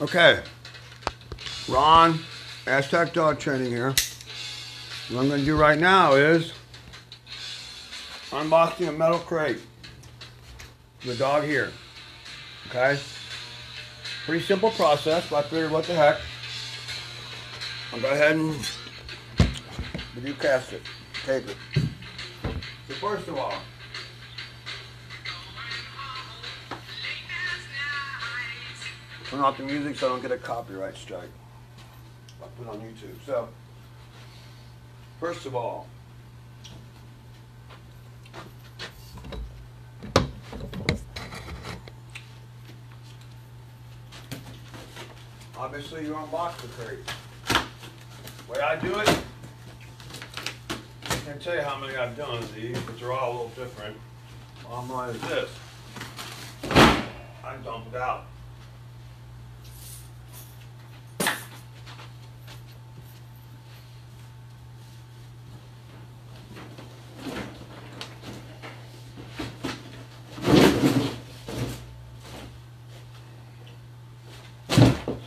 Okay. Ron, Aztec Dog Training here. What I'm going to do right now is unboxing a metal crate. The dog here. Okay? Pretty simple process, but I figured what the heck. I'll go ahead and do cast it. Tape it. So first of all, turn off the music so I don't get a copyright strike. I put it on YouTube. So, first of all, obviously you unbox the crate. The way I do it, I can't tell you how many I've done of these, but they're all a little different. Line is this. I dump it out.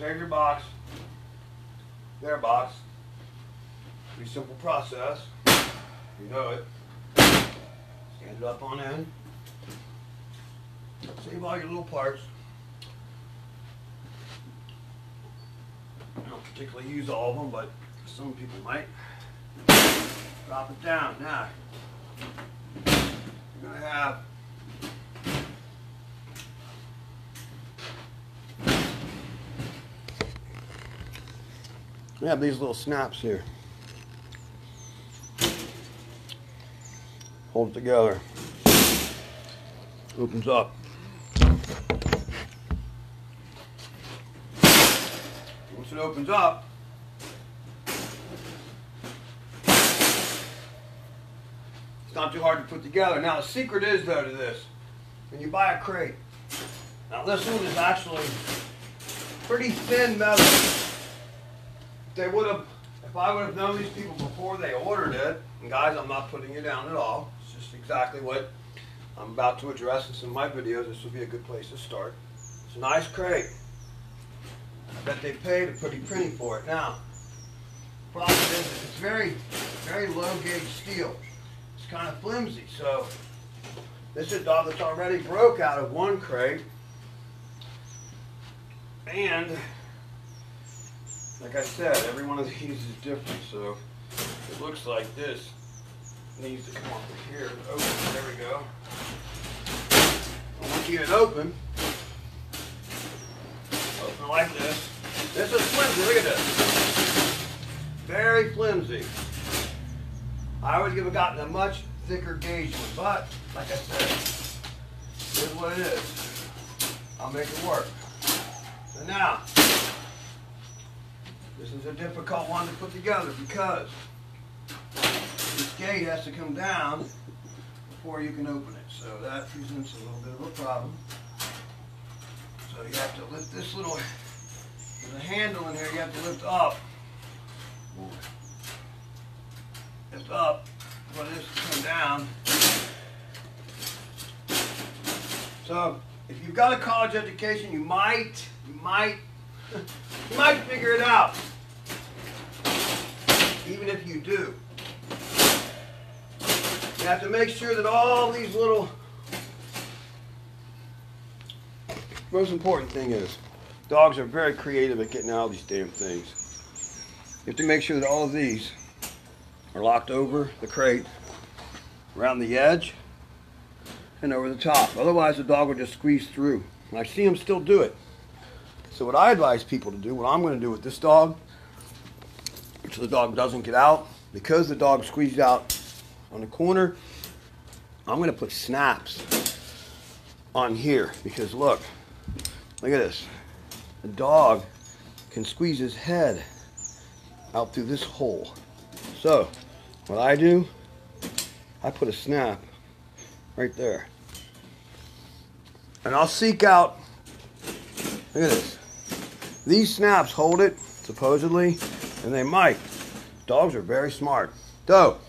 Save your box. Their box. Pretty simple process. You know it. Stand it up on end. Save all your little parts. I don't particularly use all of them, but some people might. Drop it down. Now, you're going to have We have these little snaps here. Hold it together. Opens up. Once it opens up, it's not too hard to put together. Now the secret is though to this, when you buy a crate, now this one is actually pretty thin metal they would have, if I would have known these people before they ordered it, and guys, I'm not putting you down at all. It's just exactly what I'm about to address in some of my videos. This would be a good place to start. It's a nice crate. I bet they paid a pretty penny for it. Now, problem is it's very, very low gauge steel. It's kind of flimsy, so this is a dog that's already broke out of one crate. And like I said, every one of these is different, so it looks like this needs to come off of here. Open, there we go. Once you get it open, open like this. This is flimsy, look at this. Very flimsy. I would have gotten a much thicker gauge one, but like I said, here's what it is. I'll make it work. So now, this is a difficult one to put together because this gate has to come down before you can open it. So that presents a little bit of a problem. So you have to lift this little, there's a handle in here you have to lift up. Lift up for this to come down. So if you've got a college education, you might, you might you might figure it out. Even if you do. You have to make sure that all these little... Most important thing is, dogs are very creative at getting out of these damn things. You have to make sure that all of these are locked over the crate, around the edge, and over the top. Otherwise, the dog will just squeeze through. And I see them still do it. So what I advise people to do, what I'm going to do with this dog, so the dog doesn't get out, because the dog squeezed out on the corner, I'm going to put snaps on here because look, look at this. The dog can squeeze his head out through this hole. So what I do, I put a snap right there. And I'll seek out, look at this. These snaps hold it, supposedly, and they might. Dogs are very smart. So,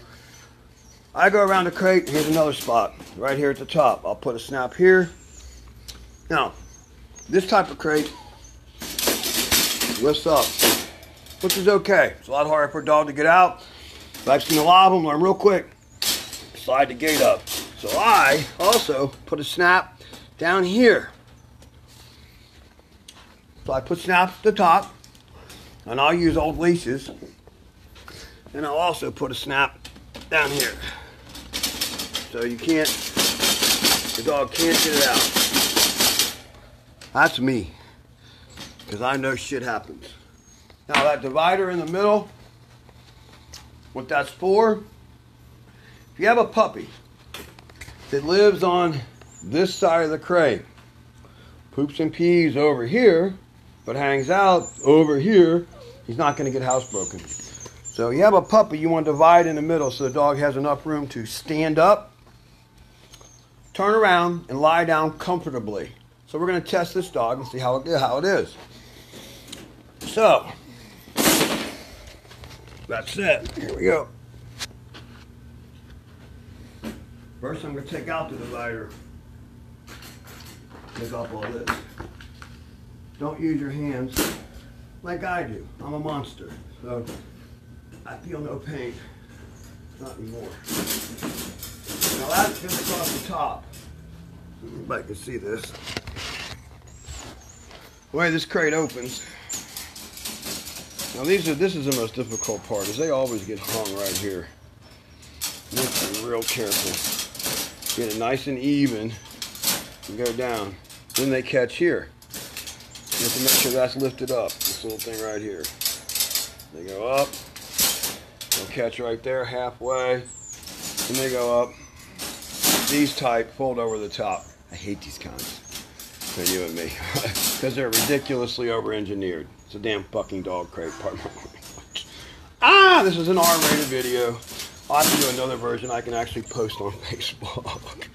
I go around the crate, here's another spot, right here at the top. I'll put a snap here. Now, this type of crate lifts up, which is okay. It's a lot harder for a dog to get out. Life's gonna lob them, learn real quick. Slide the gate up. So I also put a snap down here. So I put snaps at the top, and I'll use old leashes. And I'll also put a snap down here. So you can't, the dog can't get it out. That's me, because I know shit happens. Now that divider in the middle, what that's for, if you have a puppy that lives on this side of the crate, poops and pees over here, but hangs out over here, he's not going to get housebroken. So you have a puppy, you want to divide in the middle so the dog has enough room to stand up, turn around, and lie down comfortably. So we're going to test this dog and see how it, how it is. So, that's it. Here we go. First I'm going to take out the divider. Pick up all this. Don't use your hands like I do. I'm a monster. So I feel no pain. Not anymore. Now that's just across the top. Everybody can see this. The way this crate opens. Now these are this is the most difficult part is they always get hung right here. You have to be real careful. Get it nice and even and go down. Then they catch here. You have to make sure that's lifted up. This little thing right here. They go up. They'll catch right there halfway. And they go up. These type fold over the top. I hate these kinds. For you and me. Because they're ridiculously over engineered. It's a damn fucking dog crate. Pardon my. Ah, this is an R-rated video. I'll do another version I can actually post on Facebook.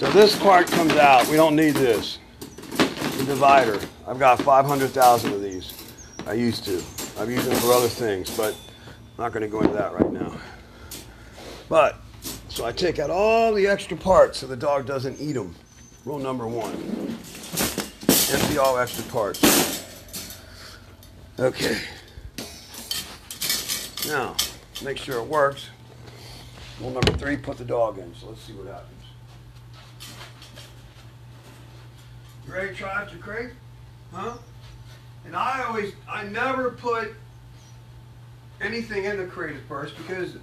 So this part comes out. We don't need this. Divider. I've got 500,000 of these. I used to. I've used them for other things, but I'm not going to go into that right now. But, so I take out all the extra parts so the dog doesn't eat them. Rule number one. Empty all extra parts. Okay. Now, make sure it works. Rule number three, put the dog in. So let's see what happens. You ready to try your crate? Huh? And I always, I never put anything in the crate at first because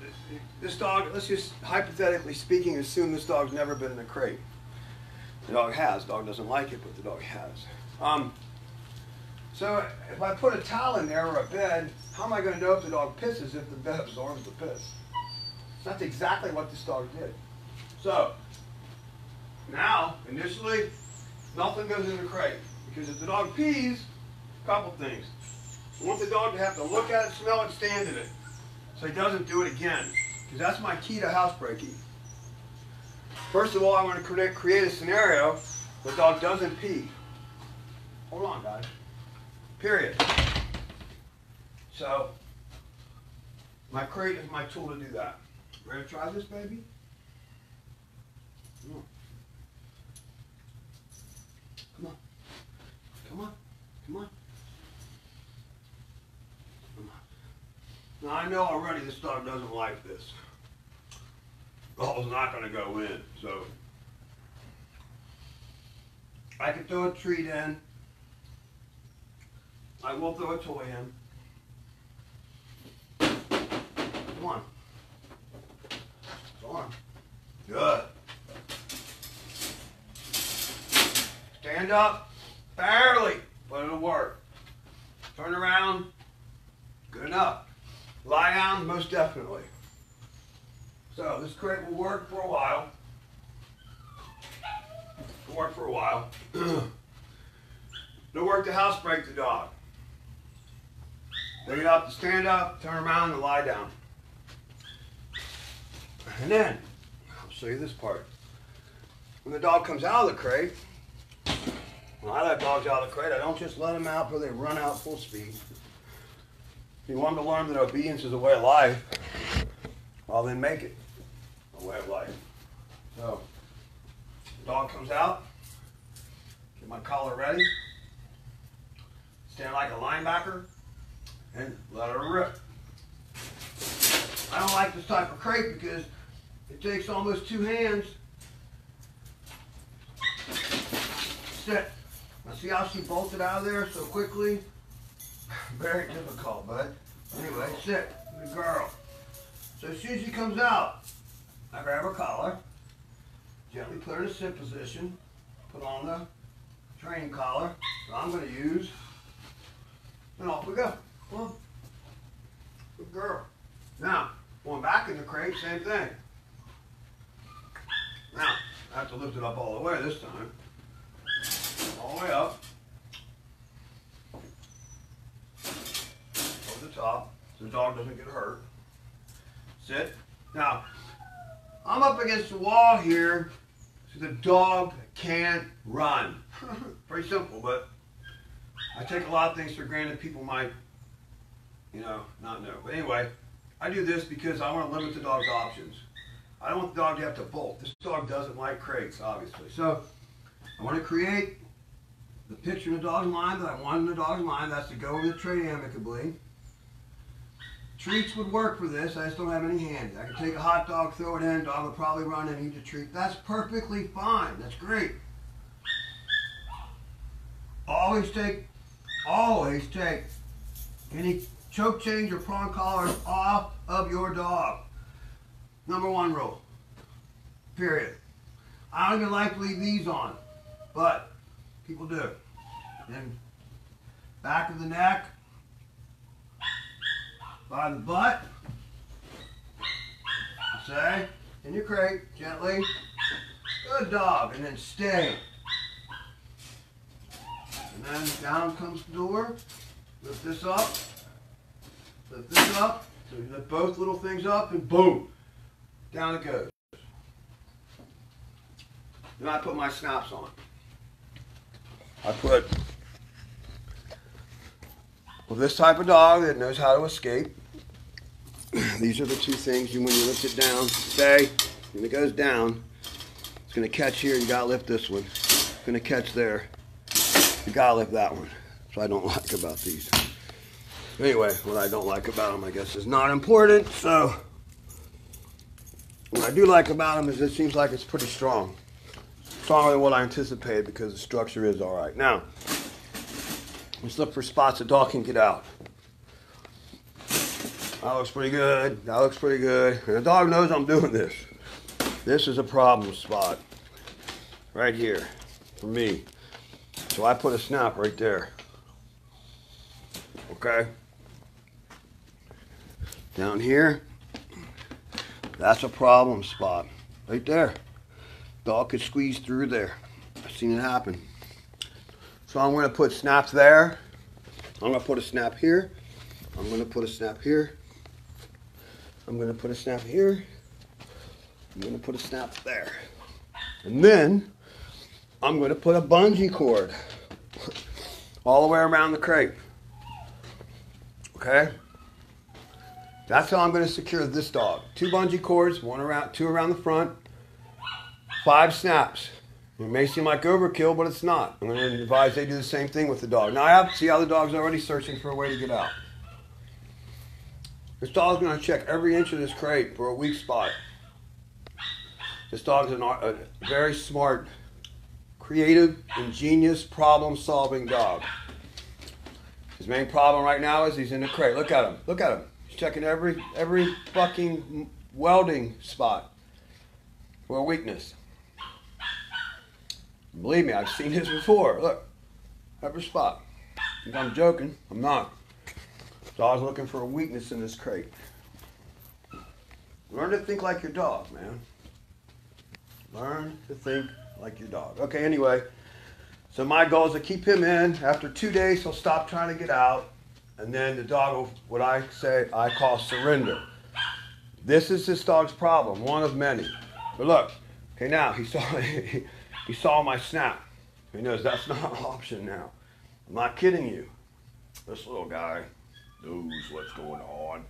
this dog, let's just hypothetically speaking, assume this dog's never been in a crate. The dog has. The dog doesn't like it, but the dog has. Um, so if I put a towel in there or a bed, how am I going to know if the dog pisses if the bed absorbs the piss? That's exactly what this dog did. So now, initially, nothing goes in the crate because if the dog pees, a couple things. I want the dog to have to look at it, smell it, stand in it, so he doesn't do it again. Because that's my key to housebreaking. First of all, I want to create, a scenario where the dog doesn't pee. Hold on, guys. Period. So, my crate is my tool to do that. Ready to try this, baby on. Come on. Come on. Come on. Come on. Now, I know already this dog doesn't like this. Ball's not going to go in, so I can throw a treat in. I will throw a toy in. Come on. Come on. Good. Stand up. Barely, but it'll work. Turn around. Good enough. Lie down, most definitely. So this crate will work for a while. It'll work for a while. It'll work to house break the dog. Pick it up to stand up, turn around, and lie down. And then, I'll show you this part. When the dog comes out of the crate, I let dogs out of the crate, I don't just let them out till they run out full speed. If you want them to learn that obedience is a way of life, well then make it a way of life. So, dog comes out, get my collar ready, stand like a linebacker, and let her rip. I don't like this type of crate because it takes almost two hands. Sit. Now see how she bolted out of there so quickly? Very difficult, bud. Anyway, sit. Good girl. So as soon as she comes out, I grab her collar, gently put her in a sit position, put on the training collar that I'm going to use, and off we go. On. Good girl. Now, going back in the crate, same thing. Now, I have to lift it up all the way this time. All the way up. Over the top, so the dog doesn't get hurt. Sit. Now, I'm up against the wall here, so the dog can't run. Pretty simple, but I take a lot of things for granted. People might, you know, not know. But anyway, I do this because I want to limit the dog's options. I don't want the dog to have to bolt. This dog doesn't like crates, obviously. So I want to create the picture in the dog's mind that I want in the dog's mind. That's to go over the tray amicably. Treats would work for this. I just don't have any handy. I can take a hot dog, throw it in, dog will probably run and eat the treat. That's perfectly fine. That's great. Always take, always take any choke chains or prong collars off of your dog. Number one rule. Period. I don't even like to leave these on, but people do. Then back of the neck, by the butt. Say, in your crate, gently. Good dog, and then stay. And then down comes the door. Lift this up. Lift this up. So you lift both little things up, and boom, down it goes. Then I put my snaps on. I put well, this type of dog that knows how to escape, these are the two things you when you lift it down, stay, when it goes down, it's gonna catch here, you gotta lift this one. It's gonna catch there. You gotta lift that one. So I don't like about these. Anyway, what I don't like about them, I guess, is not important. So what I do like about them is it seems like it's pretty strong. Stronger than what I anticipated because the structure is all right. Now, let's look for spots the dog can get out. That looks pretty good. That looks pretty good. And the dog knows I'm doing this. This is a problem spot. Right here. For me. So I put a snap right there. Okay? Down here. That's a problem spot. Right there. Dog could squeeze through there. I've seen it happen. So I'm going to put snaps there. I'm to put a snap here. I'm going to put a snap here. I'm going to put a snap here. I'm going to put a snap there. And then I'm going to put a bungee cord all the way around the crate. Okay? That's how I'm going to secure this dog. Two bungee cords, one around, two around the front, five snaps. It may seem like overkill, but it's not. I'm going to advise they do the same thing with the dog. Now I have to see how the dog's already searching for a way to get out. This dog's to check every inch of this crate for a weak spot. This dog's an, a very smart, creative, ingenious, problem-solving dog. His main problem right now is he's in the crate. Look at him. Look at him. He's checking every every fucking welding spot for a weakness. Believe me, I've seen this before. Look, every spot. Think I'm joking? I'm not. Was looking for a weakness in this crate. Learn to think like your dog, man. Learn to think like your dog. Okay, anyway. So my goal is to keep him in. After two days, he'll stop trying to get out. And then the dog will, what I say, I call surrender. This is this dog's problem, one of many. But look, okay, now he saw, he saw my snap. He knows that's not an option now. I'm not kidding you. This little guy knows what's going on.